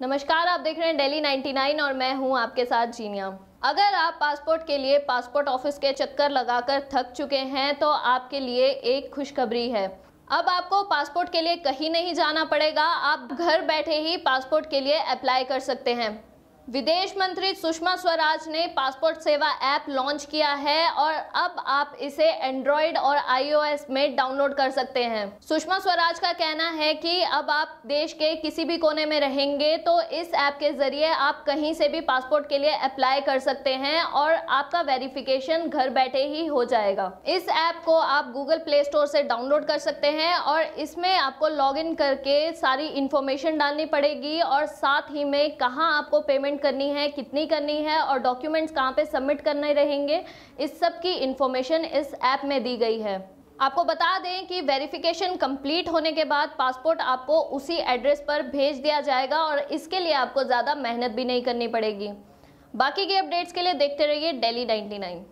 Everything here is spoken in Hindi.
नमस्कार, आप देख रहे हैं डेली 99 और मैं हूँ आपके साथ जीनिया। अगर आप पासपोर्ट के लिए पासपोर्ट ऑफ़िस के चक्कर लगाकर थक चुके हैं तो आपके लिए एक खुशखबरी है। अब आपको पासपोर्ट के लिए कहीं नहीं जाना पड़ेगा, आप घर बैठे ही पासपोर्ट के लिए अप्लाई कर सकते हैं। विदेश मंत्री सुषमा स्वराज ने पासपोर्ट सेवा ऐप लॉन्च किया है और अब आप इसे एंड्रॉयड और आईओएस में डाउनलोड कर सकते हैं। सुषमा स्वराज का कहना है कि अब आप देश के किसी भी कोने में रहेंगे तो इस ऐप के ज़रिए आप कहीं से भी पासपोर्ट के लिए अप्लाई कर सकते हैं और आपका वेरिफिकेशन घर बैठे ही हो जाएगा। इस ऐप को आप गूगल प्ले स्टोर से डाउनलोड कर सकते हैं और इसमें आपको लॉग करके सारी इंफॉर्मेशन डालनी पड़ेगी और साथ ही में कहाँ आपको पेमेंट करनी है, कितनी करनी है और डॉक्यूमेंट्स कहाँ पे सबमिट करने रहेंगे, इस सब की इन्फॉर्मेशन इस ऐप में दी गई है। आपको बता दें कि वेरिफिकेशन कंप्लीट होने के बाद पासपोर्ट आपको उसी एड्रेस पर भेज दिया जाएगा और इसके लिए आपको ज़्यादा मेहनत भी नहीं करनी पड़ेगी। बाकी के अपडेट्स के लिए देखते रहिए डेली 99